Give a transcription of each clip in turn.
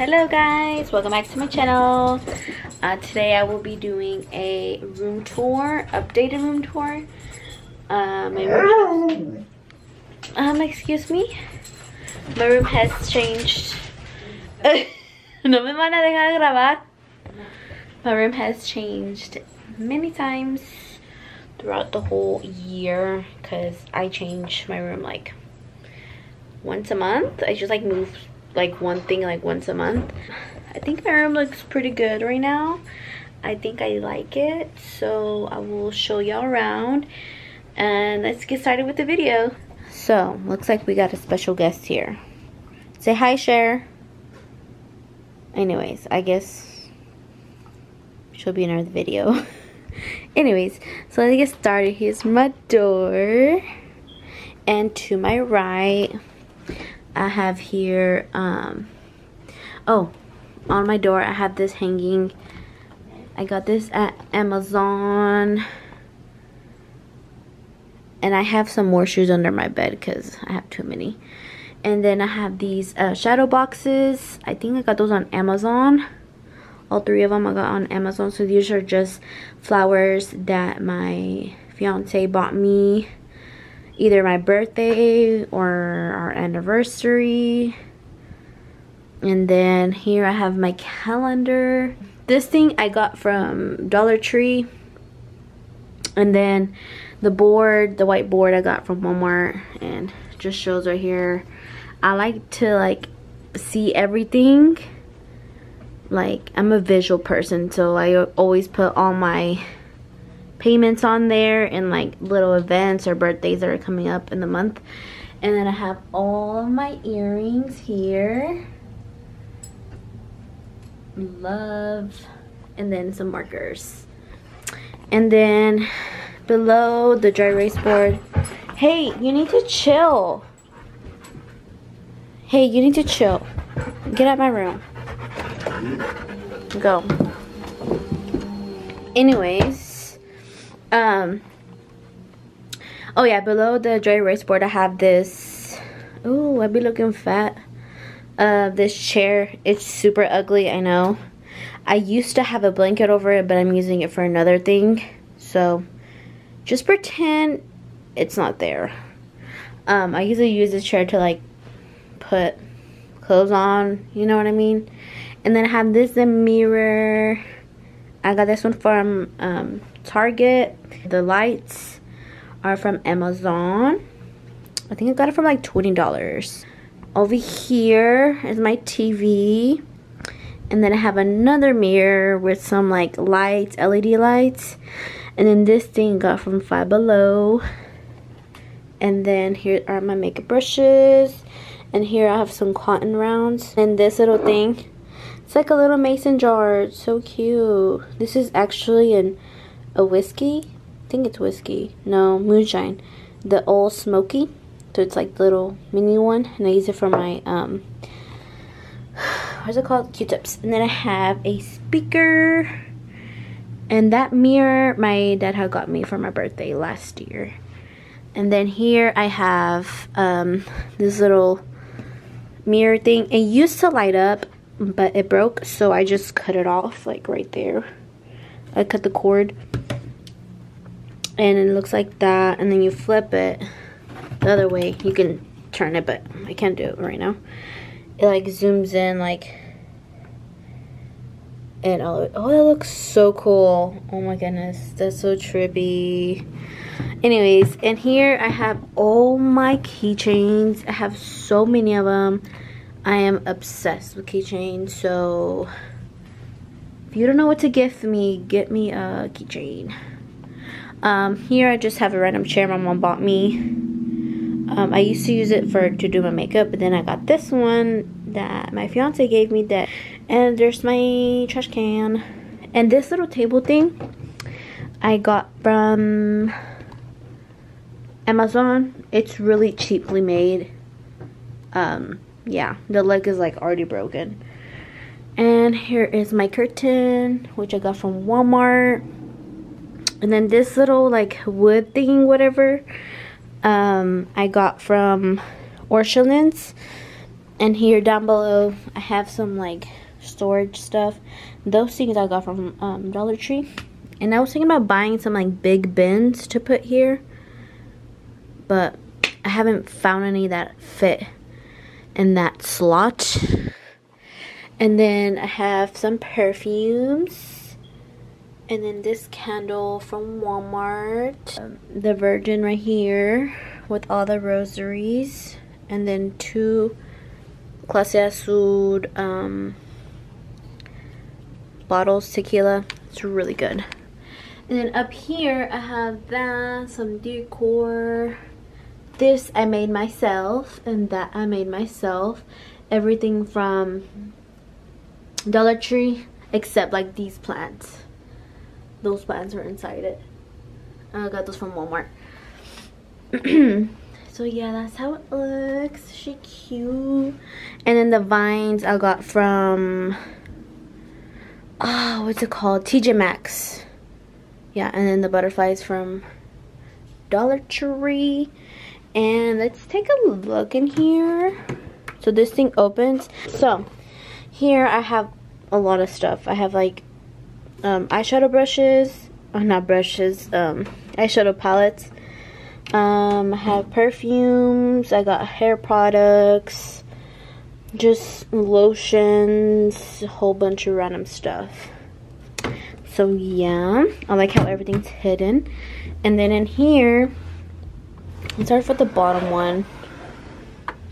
hello guys. Welcome back to my channel. Uh, today i will be doing a room tour updated room tour. Uh, my room um excuse me? My room has changed. No me van a dejar grabar. My room has changed many times throughout the whole year because i change my room like once a month. I just like move like one thing like once a month. I think my room looks pretty good right now. I think i like it so i will show y'all around. And let's get started with the video. So looks like we got a special guest here. Say hi Cher. Anyways i guess she'll be in our video. Anyways so let's get started. Here's my door. And to my right I have here, um, oh, on my door I have this hanging. I got this at Amazon. And I have some more shoes under my bed because I have too many. And then I have these uh, shadow boxes. I think I got those on Amazon. All three of them I got on Amazon. So these are just flowers that my fiance bought me either my birthday or our anniversary. And then here I have my calendar. This thing I got from Dollar Tree. And then the board, the white board I got from Walmart. And just shows right here. I like to like see everything. Like I'm a visual person so I always put all my payments on there and like little events or birthdays that are coming up in the month. And then I have all of my earrings here. Love. And then some markers. And then below the dry erase board. Hey, you need to chill. Hey, you need to chill. Get out my room. Go. Anyways, um, oh yeah, below the dry erase board I have this, oh, I'd be looking fat. Uh, this chair, it's super ugly, I know. I used to have a blanket over it, but I'm using it for another thing. So, just pretend it's not there. Um, I usually use this chair to like put clothes on, you know what I mean? And then I have this the mirror. I got this one from um, Target. The lights are from Amazon. I think I got it from like $20. Over here is my TV. And then I have another mirror with some like lights, LED lights. And then this thing got from Five Below. And then here are my makeup brushes. And here I have some cotton rounds. And this little thing. It's like a little mason jar. It's so cute. This is actually an a whiskey. I think it's whiskey. No, moonshine. The Ole Smoky. So it's like the little mini one. And I use it for my, um, what's it called? Q-tips. And then I have a speaker. And that mirror, my dad had got me for my birthday last year. And then here I have um, this little mirror thing. It used to light up, but it broke. So I just cut it off, like right there. I cut the cord and it looks like that and then you flip it the other way. You can turn it but I can't do it right now. It like zooms in like and oh, oh that looks so cool. Oh my goodness that's so trippy. Anyways and here I have all my keychains. I have so many of them I am obsessed with keychains so if you don't know what to gift me get me a keychain um, here I just have a random chair my mom bought me. Um, I used to use it for to do my makeup, but then I got this one that my fiance gave me that and there's my trash can. And this little table thing I got from Amazon. It's really cheaply made. Um, yeah, the leg is like already broken. And here is my curtain, which I got from Walmart and then this little like wood thing whatever um, I got from Kirkland's and here down below, I have some like storage stuff. Those things I got from um, Dollar Tree. And I was thinking about buying some like big bins to put here. But I haven't found any that fit in that slot. And then I have some perfumes. And then this candle from Walmart. Um, the Virgin right here with all the rosaries. And then two Clase Azul um, bottles tequila. It's really good. And then up here I have that, some decor. This I made myself and that I made myself. Everything from Dollar Tree except like these plants. Those plants are inside it. I got those from Walmart. so yeah that's how it looks. She cute. And then the vines i got from oh what's it called? Tj maxx. Yeah and then the butterflies from dollar tree. And let's take a look in here. So this thing opens. So here i have a lot of stuff i have like um, eyeshadow brushes oh, not brushes um, eyeshadow palettes um, I have perfumes. I got hair products. Just lotions. A whole bunch of random stuff. So yeah. I like how everything's hidden. And then in here, let's start with the bottom one.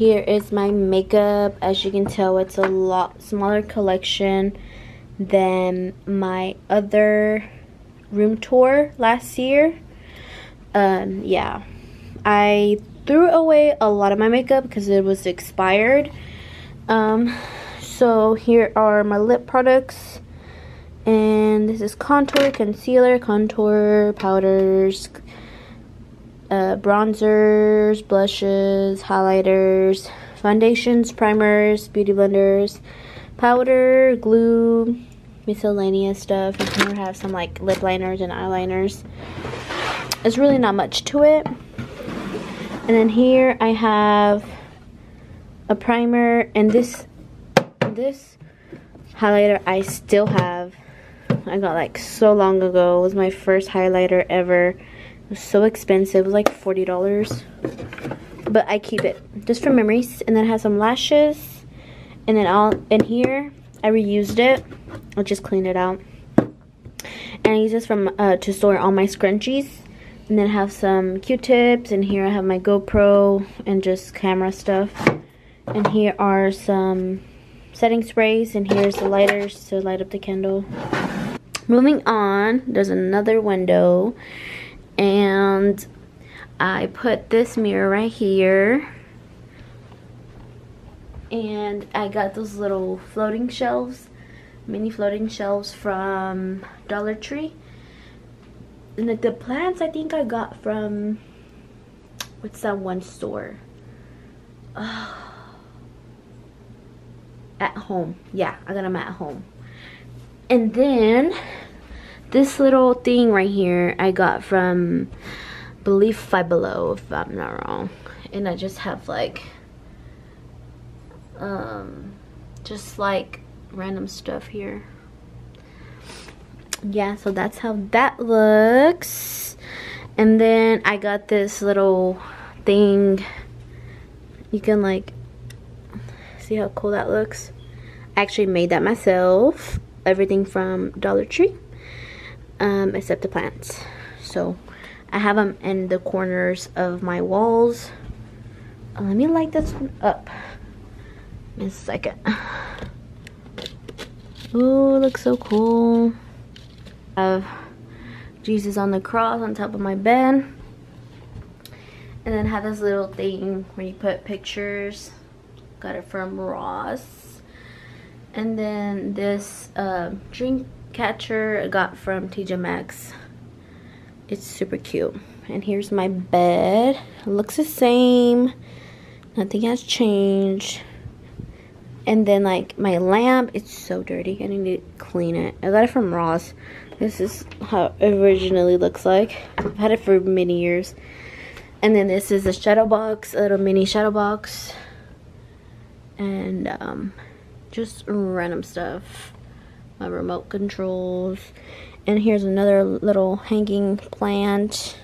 Here is my makeup. As you can tell, it's a lot smaller collection than my other room tour last year um, yeah. I threw away a lot of my makeup because it was expired. Um, so here are my lip products. And this is contour, concealer, contour, powders, uh, bronzers, blushes, highlighters, foundations, primers, beauty blenders, powder, glue, miscellaneous stuff. Here I have some like lip liners and eyeliners. It's really not much to it. And then here I have a primer and this this highlighter I still have. I got like so long ago. It was my first highlighter ever. Was so expensive. It was like $40. But I keep it just for memories. And then it has some lashes. And then all in here I reused it. I'll just cleaned it out. And I use this from uh, to store all my scrunchies. And then I have some Q-tips, and here I have my GoPro and just camera stuff. And here are some setting sprays, and here's the lighters to light up the candle. Moving on, there's another window, and I put this mirror right here. And I got those little floating shelves, mini floating shelves from Dollar Tree and like the plants I think I got from what's that one store? Oh. At home. Yeah, I got them at home. And then this little thing right here I got from believe Five Below if I'm not wrong. And I just have like um just like random stuff here. Yeah so that's how that looks. And then I got this little thing. You can like see how cool that looks? I actually made that myself. Everything from Dollar Tree um, except the plants so I have them in the corners of my walls uh, let me light this one up in a second oh looks so cool have Jesus on the cross on top of my bed. And then have this little thing where you put pictures. Got it from Ross. And then this uh, drink catcher I got from TJ Maxx. It's super cute. And here's my bed. It looks the same. Nothing has changed. And then like my lamp, it's so dirty. I need to clean it. I got it from Ross. This is how it originally looks like. I've had it for many years. And then this is a shadow box, a little mini shadow box. and um, just random stuff. My remote controls. And here's another little hanging plant.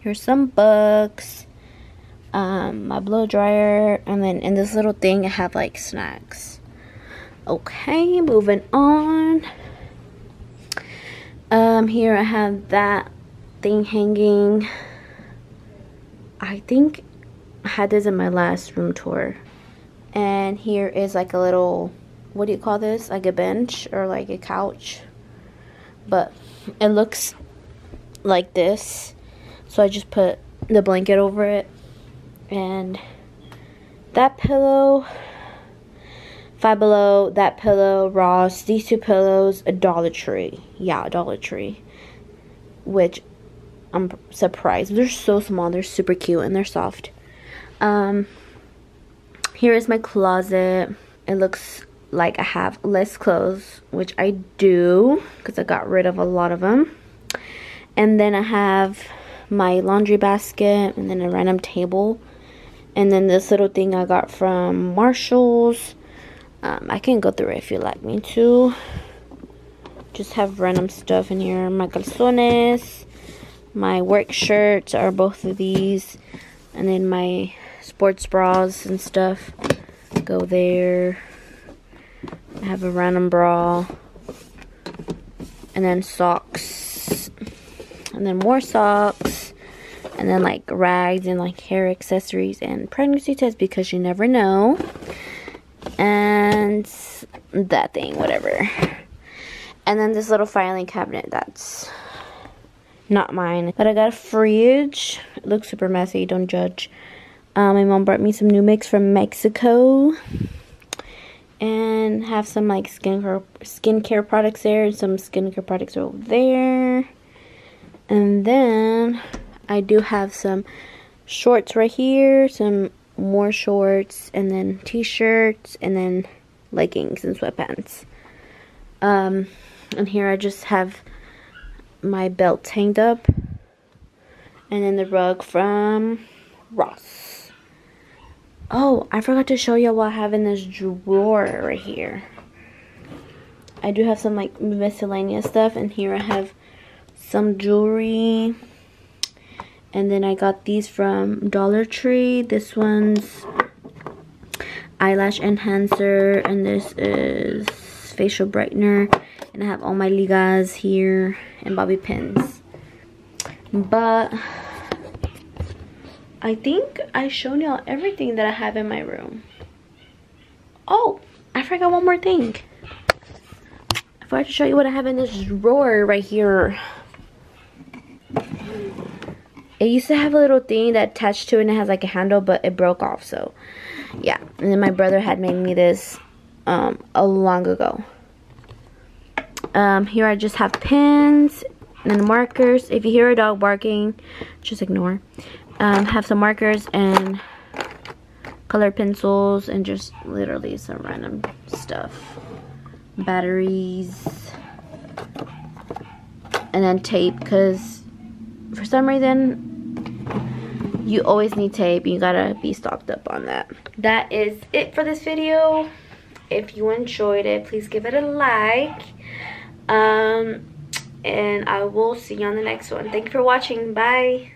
Here's some books. Um, my blow dryer. And then in this little thing I have like snacks. Okay, moving on. Um, here I have that thing hanging. I think I had this in my last room tour. And here is like a little, what do you call this? Like a bench or like a couch. But it looks like this. So I just put the blanket over it. And that pillow, Five Below, that pillow, Ross, these two pillows, a Dollar Tree. Yeah, Dollar Tree. Which I'm surprised. They're so small. They're super cute and they're soft. Um, here is my closet. It looks like I have less clothes, which I do because I got rid of a lot of them. And then I have my laundry basket and then a random table. And then this little thing I got from Marshall's. Um, I can go through it if you like me to. Just have random stuff in here. My calzones my work shirts are both of these. And then my sports bras and stuff go there. I have a random bra. And then socks. And then more socks. And then like rags and like hair accessories and pregnancy tests because you never know. And that thing, whatever. And then this little filing cabinet that's not mine. But I got a fridge. It looks super messy, don't judge. Um, my mom brought me some new mix from Mexico. And have some like skincare, skincare products there and some skincare products over there. And then I do have some shorts right here, some more shorts, and then t-shirts, and then leggings and sweatpants. Um, and here I just have my belt hanged up. And then the rug from Ross. Oh, I forgot to show you what I have in this drawer right here. I do have some like miscellaneous stuff. And here I have some jewelry. And then I got these from Dollar Tree. This one's eyelash enhancer. And this is facial brightener. And I have all my ligas here and bobby pins. But I think I showed y'all everything that I have in my room. Oh, I forgot one more thing. I forgot to show you what I have in this drawer right here. It used to have a little thing that attached to it and it has like a handle, but it broke off. So, yeah. And then my brother had made me this um, a long ago. Um, here I just have pens and markers. If you hear a dog barking, just ignore. Um, have some markers and color pencils and just literally some random stuff. Batteries. And then tape because for some reason you always need tape. You gotta be stocked up on that. That is it for this video. If you enjoyed it, please give it a like. Um, and I will see you on the next one. Thank you for watching. Bye.